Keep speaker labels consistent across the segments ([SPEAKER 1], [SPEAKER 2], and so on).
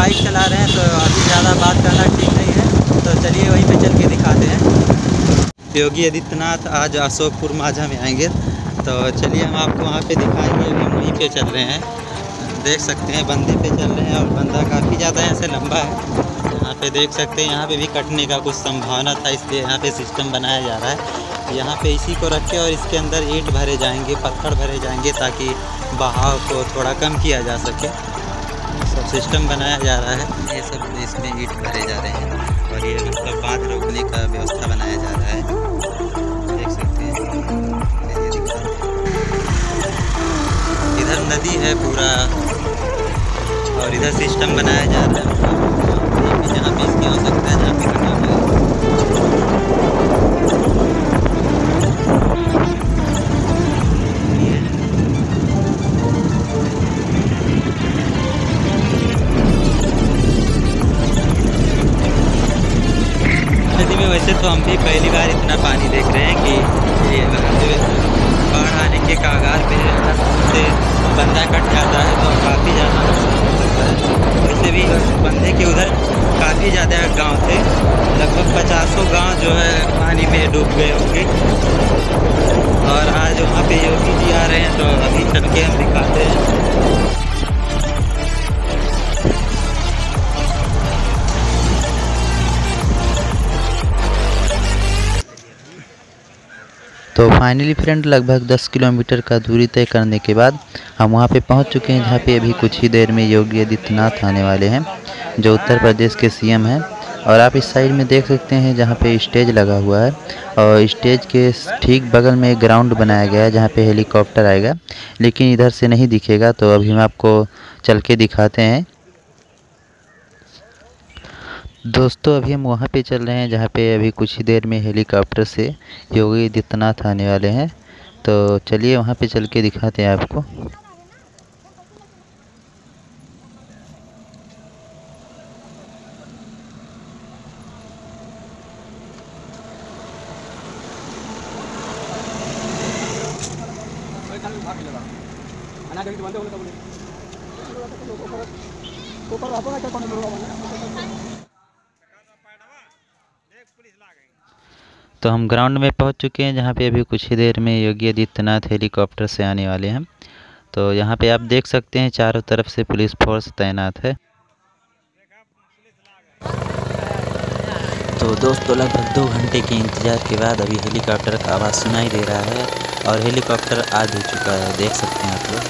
[SPEAKER 1] Bike चला रहे हैं तो अभी ज़्यादा बात करना ठीक नहीं है। तो चलिए वहीं पे चल के दिखाते हैं।
[SPEAKER 2] योगी आदित्यनाथ आज अशोकपुर माझा में आएँगे। तो चलिए हम आपको वहाँ पे दिखाएँगे, अभी हम वहीं पे चल रहे हैं। देख सकते हैं, बंदे पे चल रहे हैं और बंदा काफ़ी ज़्यादा ऐसे लंबा है। यहाँ पर देख सकते हैं, यहाँ पर भी कटने का कुछ संभावना था, इसलिए यहाँ पर सिस्टम बनाया जा रहा है। यहाँ पे इसी को रख के और इसके अंदर ईंट भरे जाएँगे, पत्थर भरे जाएँगे, ताकि बहाव को थोड़ा कम किया जा सके। सिस्टम बनाया जा रहा है। ये सब इसमें ईट भरे जा रहे हैं और ये मतलब बाँध रोकने का व्यवस्था बनाया जा रहा है। देख सकते हैं। इधर नदी है पूरा और इधर सिस्टम बनाया जा रहा है। जहाँ पे नदी में वैसे तो हम भी पहली बार इतना पानी देख रहे हैं कि बाढ़ आने के कागार पे से बंदा कट जाता है तो काफ़ी ज़्यादा वैसे भी बंदे के उधर काफ़ी ज़्यादा गाँव थे। लगभग पचासों गाँव जो है पानी में डूब गए होंगे। और आज वहाँ पे योगी जी आ रहे हैं तो अभी चल के हम दिखाते हैं। तो फाइनली फ्रेंड लगभग 10 किलोमीटर का दूरी तय करने के बाद हम वहाँ पे पहुँच चुके हैं, जहाँ पे अभी कुछ ही देर में योगी आदित्यनाथ आने वाले हैं, जो उत्तर प्रदेश के सीएम हैं। और आप इस साइड में देख सकते हैं, जहाँ पे स्टेज लगा हुआ है। और स्टेज के ठीक बगल में एक ग्राउंड बनाया गया है, जहाँ पे हेलीकॉप्टर आएगा। लेकिन इधर से नहीं दिखेगा तो अभी हम आपको चल के दिखाते हैं। दोस्तों अभी हम वहाँ पे चल रहे हैं जहाँ पे अभी कुछ ही देर में हेलीकॉप्टर से योगी आदित्यनाथ आने वाले हैं तो चलिए वहाँ पे चल के दिखाते हैं आपको तो हम ग्राउंड में पहुँच चुके हैं, जहाँ पे अभी कुछ ही देर में योगी आदित्यनाथ हेलीकॉप्टर से आने वाले हैं। तो यहाँ पे आप देख सकते हैं, चारों तरफ़ से पुलिस फोर्स तैनात है। तो दोस्तों, लगभग दो घंटे के इंतज़ार के बाद अभी हेलीकॉप्टर का आवाज़ सुनाई दे रहा है और हेलीकॉप्टर आ भी चुका है, देख सकते हैं आप लोग।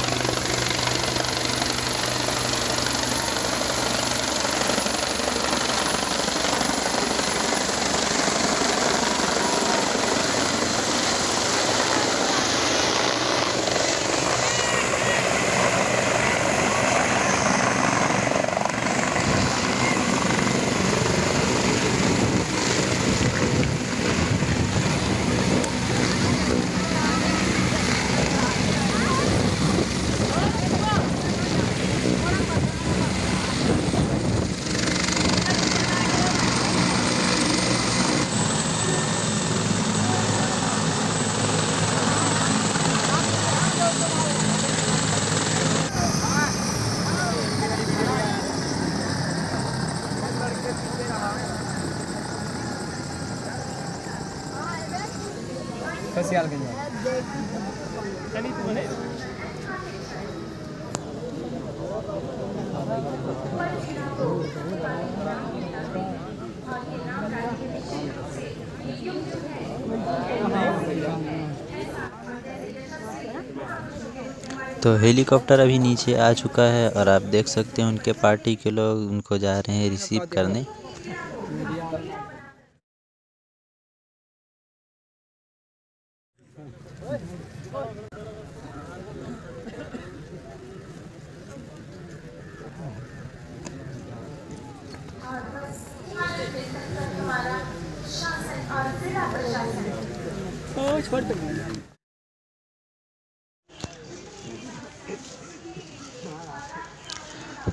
[SPEAKER 2] तो हेलीकॉप्टर अभी नीचे आ चुका है और आप देख सकते हैं उनके पार्टी के लोग उनको जा रहे हैं रिसीव करने।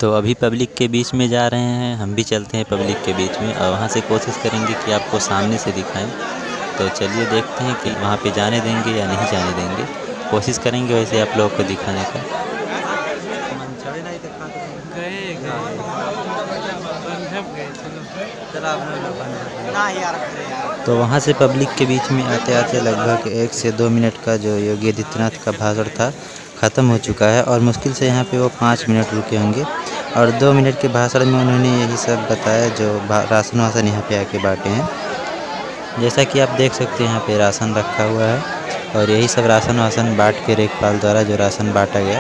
[SPEAKER 2] तो अभी पब्लिक के बीच में जा रहे हैं, हम भी चलते हैं पब्लिक के बीच में, और वहाँ से कोशिश करेंगे कि आपको सामने से दिखाएँ। तो चलिए देखते हैं कि वहाँ पे जाने देंगे या नहीं जाने देंगे। कोशिश करेंगे वैसे आप लोगों को दिखाने का कभी नहीं देखा तो
[SPEAKER 1] गए गए पंजाब गए चलो
[SPEAKER 2] चला आप लोग बंद
[SPEAKER 1] ना यार अरे यार
[SPEAKER 2] तो वहाँ से पब्लिक के बीच में आते आते लगभग एक से दो मिनट का जो योगी आदित्यनाथ का भाषण था ख़त्म हो चुका है और मुश्किल से यहाँ पे वो पाँच मिनट रुके होंगे। और दो मिनट के भाषण में उन्होंने यही सब बताया जो राशन वासन यहाँ पे आके बांटे हैं। जैसा कि आप देख सकते हैं यहाँ पे राशन रखा हुआ है और यही सब राशन वासन बांट के रेखपाल द्वारा जो राशन बांटा गया।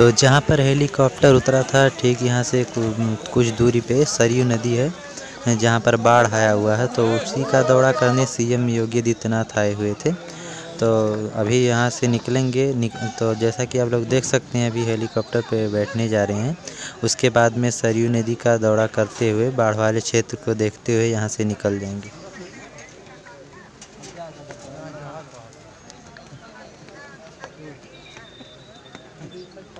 [SPEAKER 2] तो जहाँ पर हेलीकॉप्टर उतरा था ठीक यहाँ से कुछ दूरी पे सरयू नदी है जहाँ पर बाढ़ आया हुआ है तो उसी का दौरा करने सीएम योगी आदित्यनाथ आए हुए थे। तो अभी यहाँ से निकलेंगे निक, तो जैसा कि आप लोग देख सकते हैं अभी हेलीकॉप्टर पे बैठने जा रहे हैं। उसके बाद में सरयू नदी का दौरा करते हुए बाढ़ वाले क्षेत्र को देखते हुए यहाँ से निकल जाएँगे।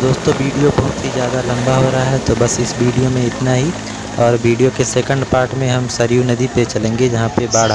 [SPEAKER 2] दोस्तों, वीडियो बहुत ही ज़्यादा लंबा हो रहा है तो बस इस वीडियो में इतना ही। और वीडियो के सेकंड पार्ट में हम सरयू नदी पे चलेंगे, जहाँ पे बाढ़